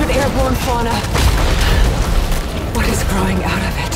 airborne fauna. What is growing out of it?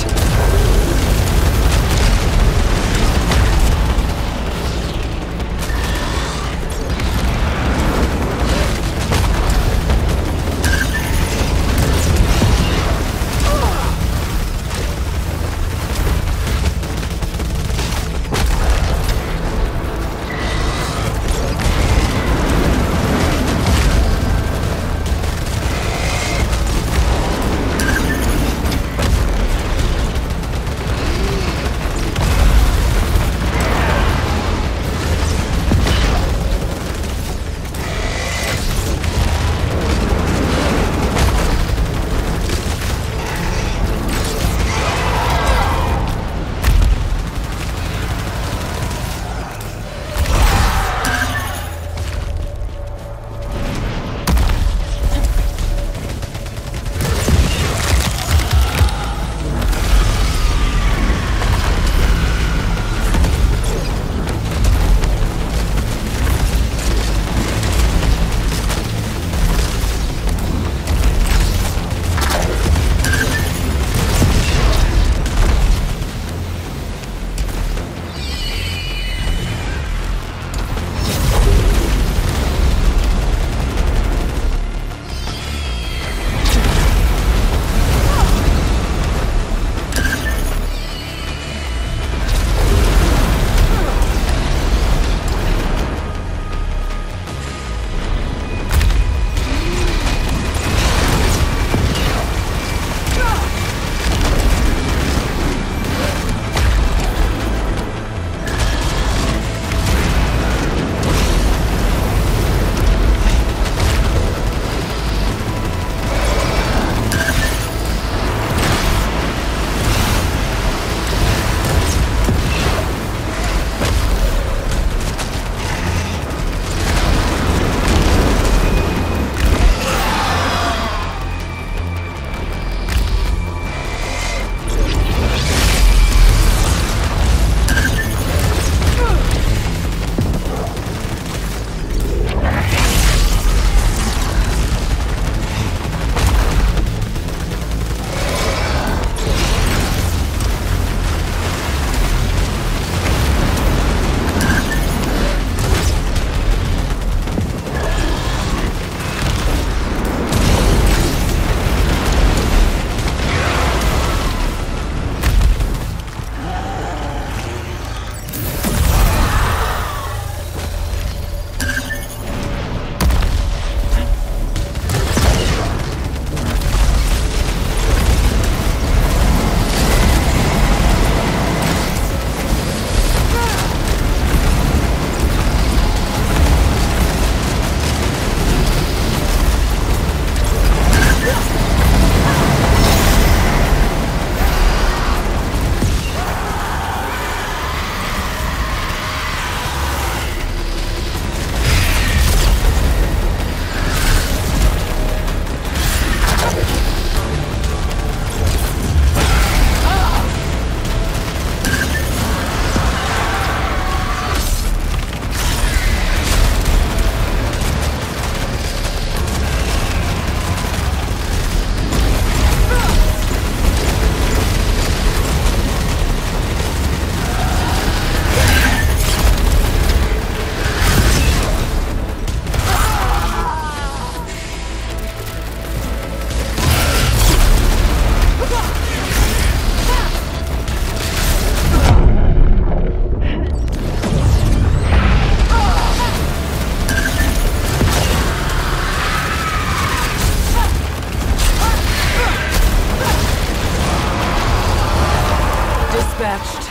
так.